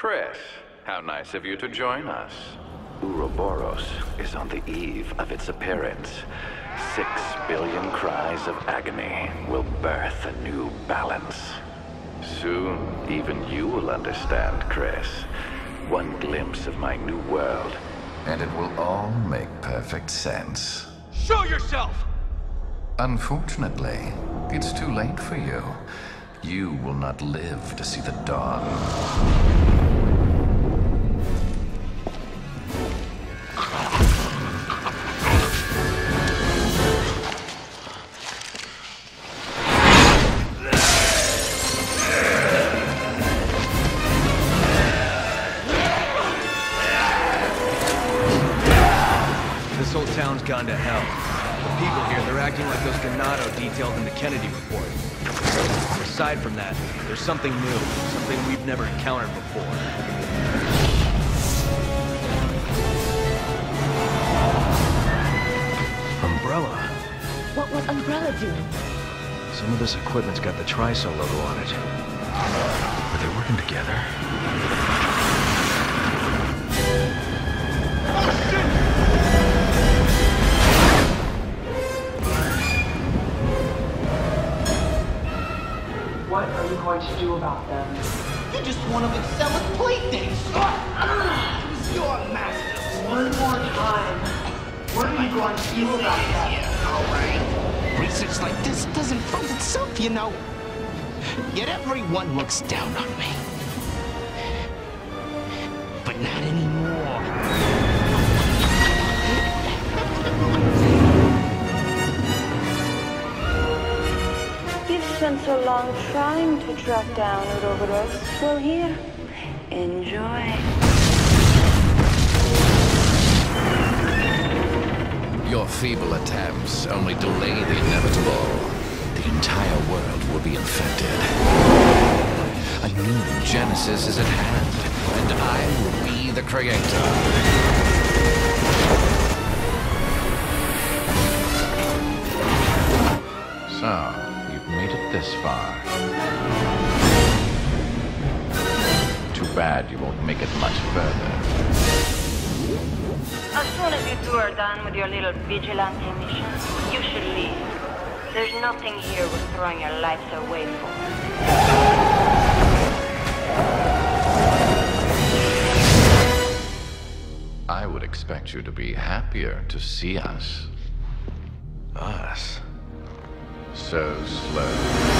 Chris, how nice of you to join us. Uroboros is on the eve of its appearance. Six billion cries of agony will birth a new balance. Soon, even you will understand, Chris. One glimpse of my new world, and it will all make perfect sense. Show yourself! Unfortunately, it's too late for you. You will not live to see the dawn. This whole town's gone to hell. The people here, they're acting like those Ganado detailed in the Kennedy report. Aside from that, there's something new, something we've never encountered before. Umbrella. What was Umbrella doing? Some of this equipment's got the Tricell logo on it. Are they working together? Are you going to do about them? You just want to excel at playthings. Who's your master? One more time. What are you going to do about them? Yeah, all right. Research like this doesn't prove itself, you know. Yet everyone looks down on me. But not anymore. Spent so long trying to track down Uroboros. Well, here, enjoy. Your feeble attempts only delay the inevitable. The entire world will be infected. A new genesis is at hand, and I will be the creator. So, made it this far. Too bad you won't make it much further. As soon as you two are done with your little vigilante mission, you should leave. There's nothing here worth throwing your lives away for. I would expect you to be happier to see us. Us. So slow.